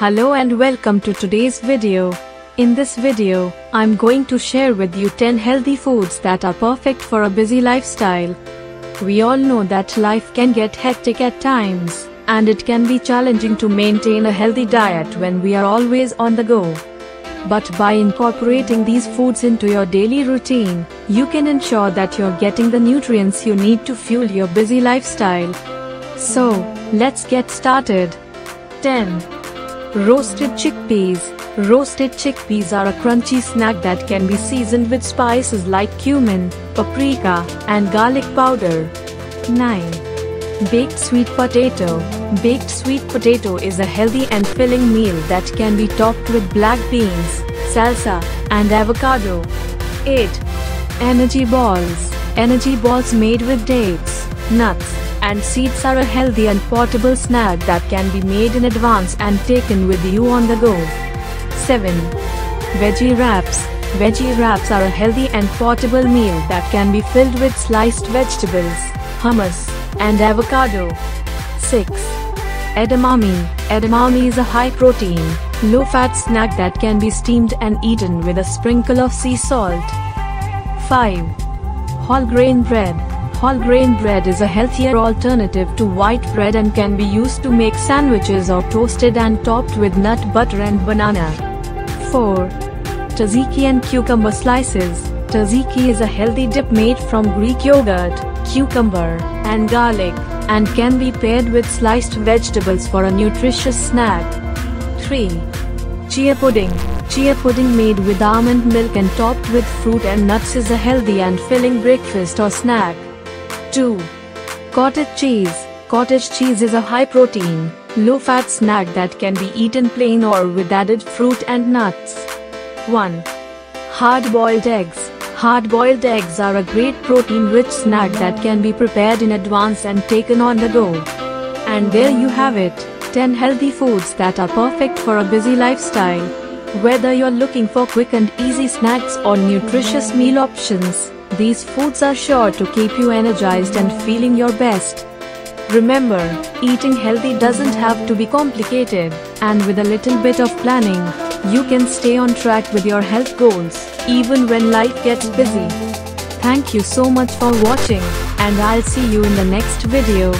Hello and welcome to today's video. In this video, I'm going to share with you 10 healthy foods that are perfect for a busy lifestyle. We all know that life can get hectic at times, and it can be challenging to maintain a healthy diet when we are always on the go. But by incorporating these foods into your daily routine, you can ensure that you're getting the nutrients you need to fuel your busy lifestyle. So, let's get started. 10. Roasted chickpeas. Roasted chickpeas are a crunchy snack that can be seasoned with spices like cumin, paprika, and garlic powder. 9. Baked sweet potato. Baked sweet potato is a healthy and filling meal that can be topped with black beans, salsa, and avocado. 8. Energy balls. Energy balls made with dates, nuts, and seeds are a healthy and portable snack that can be made in advance and taken with you on the go. 7. Veggie wraps. Veggie wraps are a healthy and portable meal that can be filled with sliced vegetables, hummus, and avocado. 6. Edamame. Edamame is a high-protein, low-fat snack that can be steamed and eaten with a sprinkle of sea salt. 5. Whole grain bread. Whole grain bread is a healthier alternative to white bread and can be used to make sandwiches or toasted and topped with nut butter and banana. 4. Tzatziki and cucumber slices. Tzatziki is a healthy dip made from Greek yogurt, cucumber, and garlic, and can be paired with sliced vegetables for a nutritious snack. 3. Chia pudding. Chia pudding made with almond milk and topped with fruit and nuts is a healthy and filling breakfast or snack. 2. Cottage cheese. Cottage cheese is a high protein, low fat snack that can be eaten plain or with added fruit and nuts. 1. Hard boiled eggs. Hard boiled eggs are a great protein rich snack that can be prepared in advance and taken on the go. And there you have it 10 healthy foods that are perfect for a busy lifestyle. Whether you're looking for quick and easy snacks or nutritious meal options, these foods are sure to keep you energized and feeling your best. Remember, eating healthy doesn't have to be complicated, and with a little bit of planning, you can stay on track with your health goals, even when life gets busy. Thank you so much for watching, and I'll see you in the next video.